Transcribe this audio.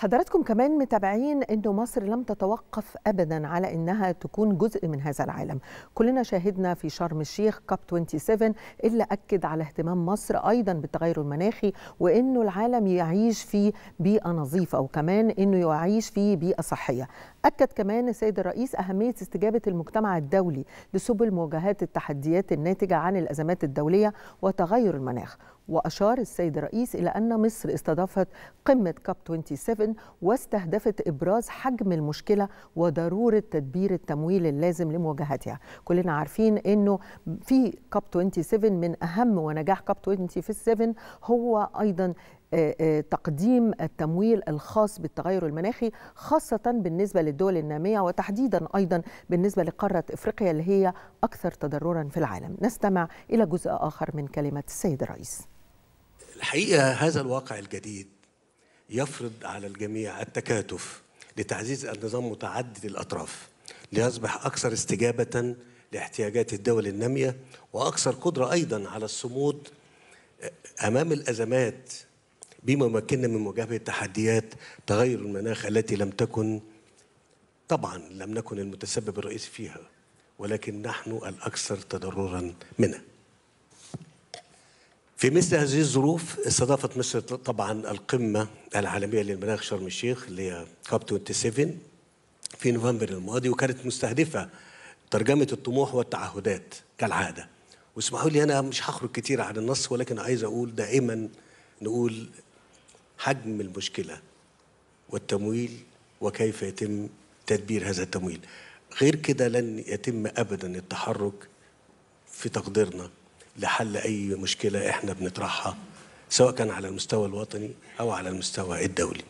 حضراتكم كمان متابعين إنه مصر لم تتوقف ابدا على إنها تكون جزء من هذا العالم. كلنا شاهدنا في شرم الشيخ كاب 27 اللي أكد على اهتمام مصر أيضا بالتغير المناخي وإنه العالم يعيش في بيئة نظيفة وكمان إنه يعيش في بيئة صحية. أكد كمان السيد الرئيس أهمية استجابة المجتمع الدولي لسبل مواجهه التحديات الناتجة عن الأزمات الدولية وتغير المناخ. وأشار السيد الرئيس إلى أن مصر استضافت قمة كاب 27 واستهدفت إبراز حجم المشكلة وضرورة تدبير التمويل اللازم لمواجهتها. كلنا عارفين إنه في كاب 27 من أهم ونجاح كاب 27 هو أيضا تقديم التمويل الخاص بالتغير المناخي خاصة بالنسبة للدول النامية وتحديدا أيضا بالنسبة لقارة إفريقيا اللي هي أكثر تضررا في العالم. نستمع إلى جزء آخر من كلمة السيد الرئيس الحقيقة هذا الواقع الجديد يفرض على الجميع التكاتف لتعزيز النظام متعدد الأطراف ليصبح أكثر استجابة لاحتياجات الدول النامية وأكثر قدرة أيضا على الصمود أمام الأزمات بما يمكننا من مواجهة تحديات تغير المناخ التي لم تكن طبعا لم نكن المتسبب الرئيسي فيها ولكن نحن الأكثر تضررا منها. في مثل هذه الظروف استضافت مصر طبعا القمة العالمية للمناخ شرم الشيخ اللي هي كاب 27 في نوفمبر الماضي وكانت مستهدفة ترجمة الطموح والتعهدات كالعادة. واسمحوا لي أنا مش هخرج كتير عن النص ولكن عايز أقول دائما نقول حجم المشكلة والتمويل وكيف يتم تدبير هذا التمويل غير كده لن يتم ابدا التحرك في تقديرنا لحل أي مشكلة إحنا بنطرحها سواء كان على المستوى الوطني أو على المستوى الدولي.